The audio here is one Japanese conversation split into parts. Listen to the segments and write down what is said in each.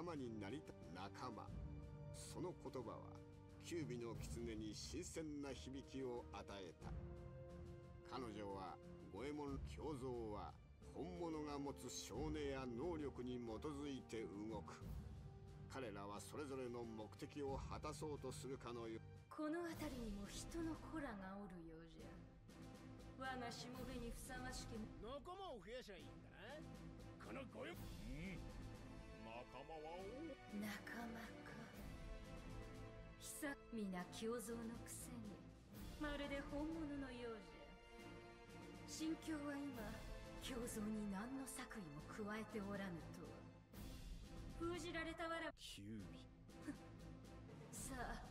仲間になりた仲間。その言葉は九尾の狐に新鮮な響きを与えた。彼女は五右衛門胸像は本物が持つ少年や能力に基づいて動く。彼らはそれぞれの目的を果たそうとするかのよこの辺りにも人の子らがおるようじゃ。我がしもべにふさわしき仲間を増やしゃいいんだな。このごようん。仲間は仲間か久皆胸像のくせにまるで本物のようじゃ心境は今胸像に何の作為も加えておらぬと。は封じられたわら。キュービさあ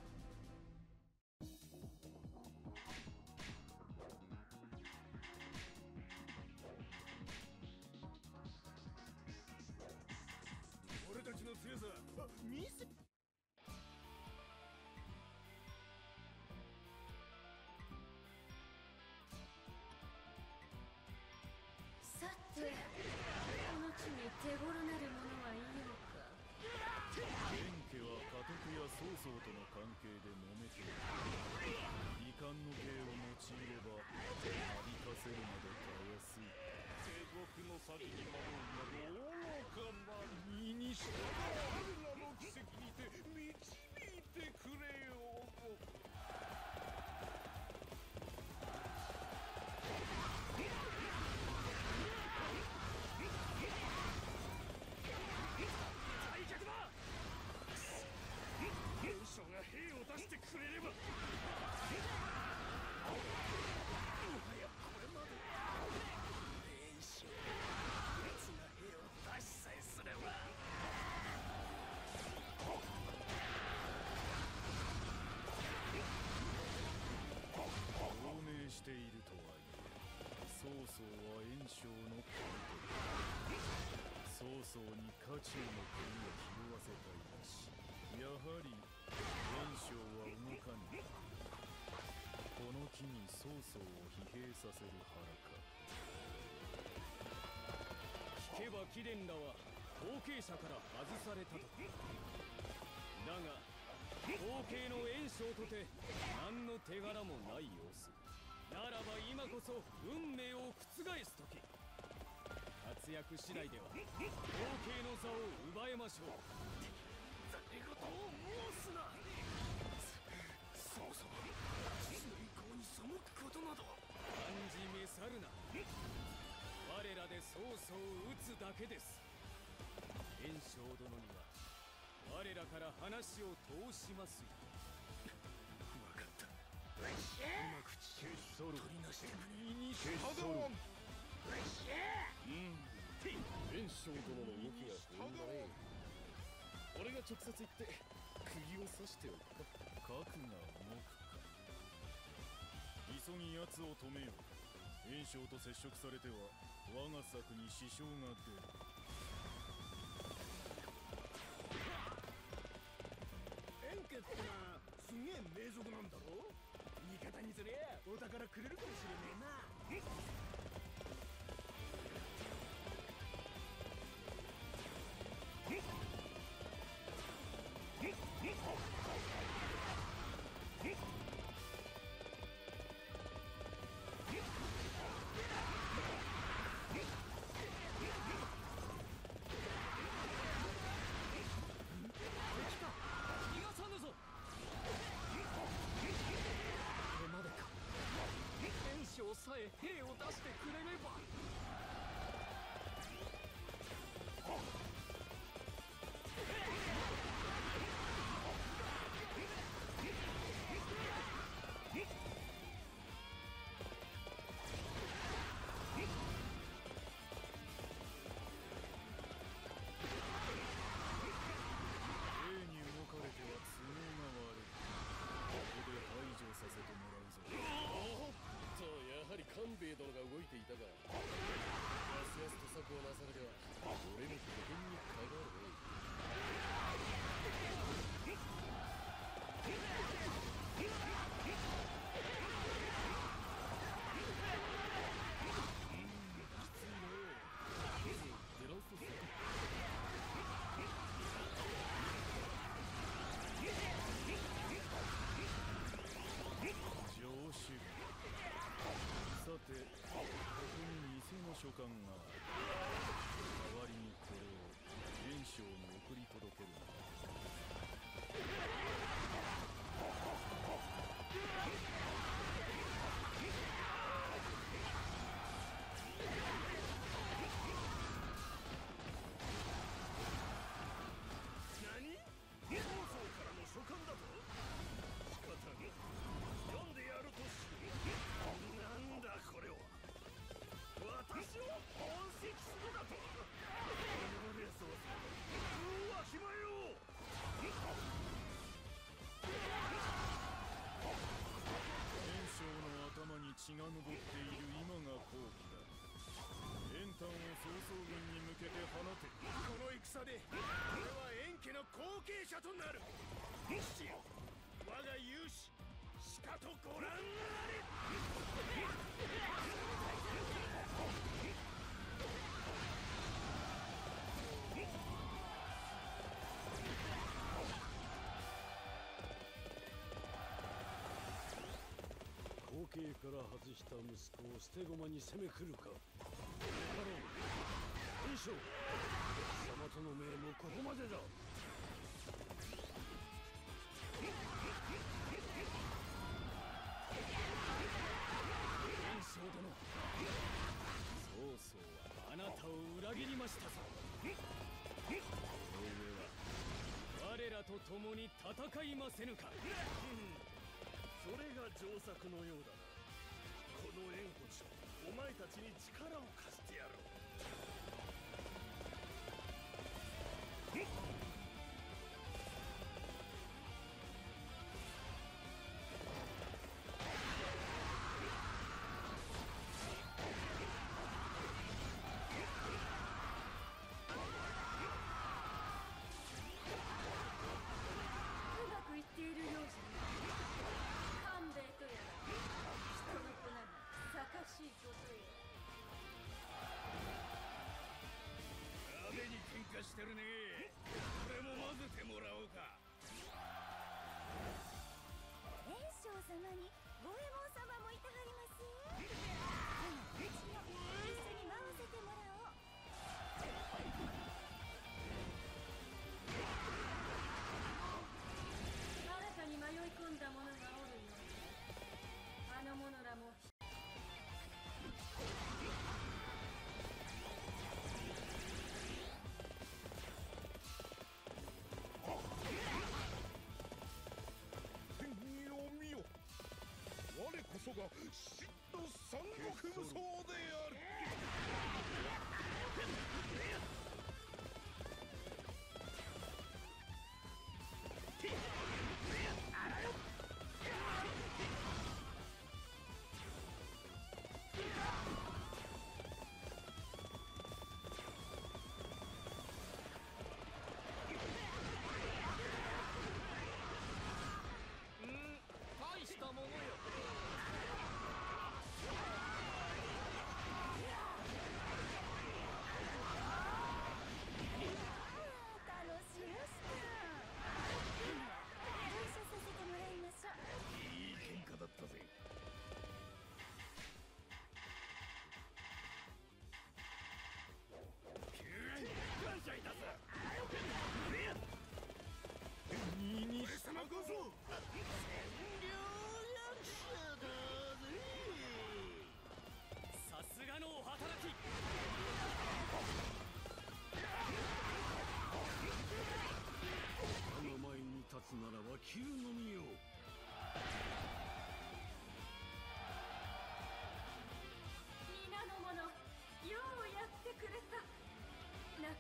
さてこの地に手頃なるものはいようか？弁家は家督や曹操との関係で揉めている。遺憾の芸を用いればありかせるまでたやすい帝国の先に惑うなど愚かな身にして。しているとはいえ曹操は袁紹の監督曹操に家中の国を拾わせたいらしやはり袁紹は動か。ぬこの機に曹操を疲弊させる腹か。聞けば貴殿らは後継者から外されたとかだが後継の袁紹とて何の手柄もない様子。ならば今こそ運命を覆す時。活躍次第では後継の座を奪えましょう。誰事を申すな。そうそう父の意向に背くことなど。感じ召さるな。我らで曹操を討つだけです。袁紹殿には我らから話を通しますよ俺が直接行って釘を刺しておくか核が動くか急ぎ奴を止めよ袁紹と接触されては我が策に支障が出る円家ってのはすげえ名族なんだろ？にすりゃお宝くれるかもしれねえな。本席す俺のレースうわひまよ炎章の頭に血が上っている今が好機だ。円端を曹操軍に向けて放て。この戦で俺は円家の後継者となる。父よ我が勇士。しかとご覧なれ。から外した息子を捨て駒に攻め来るか。太郎袁紹貴様との命もここまでだ。袁紹殿。曹操はあなたを裏切りましたぞ。この上は我らと共に戦いませぬか。それが上策のようだな。の縁故ちお前たちに力を貸してやろうう。in the air. 三国無双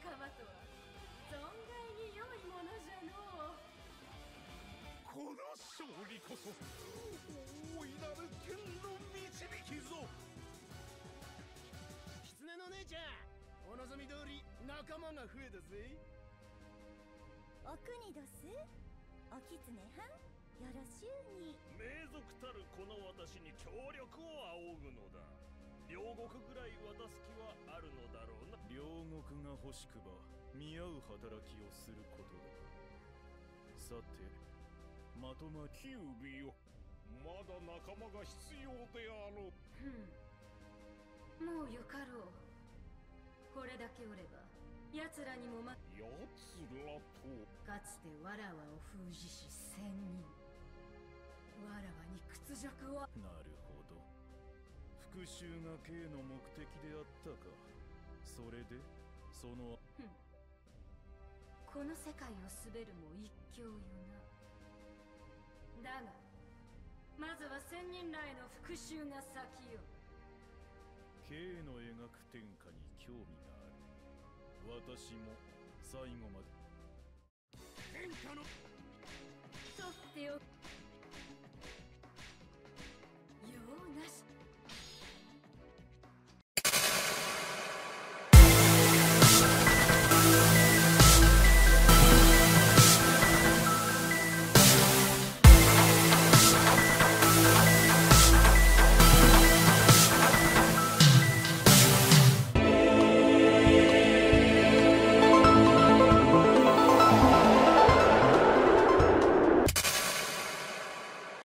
仲間とは存外に良いものじゃのうこの勝利こそ大いなる天の導きぞ。狐の姉ちゃんお望み通り仲間が増えたぜ。お国どす？お狐はん？よろしゅうに。名族たるこの私に協力を仰ぐのだ。両国ぐらい渡す気はあるのだろう。な両国が欲しくば見合う働きをすることだ。さてまとまキュービよまだ仲間が必要であろう。ふん。もうよかろう。これだけおれば奴らにもま奴らと。かつてわらわを封じし千人。わらわに屈辱を。なるほど。復讐が K の目的であったかそれで？そのこの世界を滑るも一興よな。だがまずは千人来の復讐が先よ。K の描く天下に興味がある。私も最後まで。天下の取っておく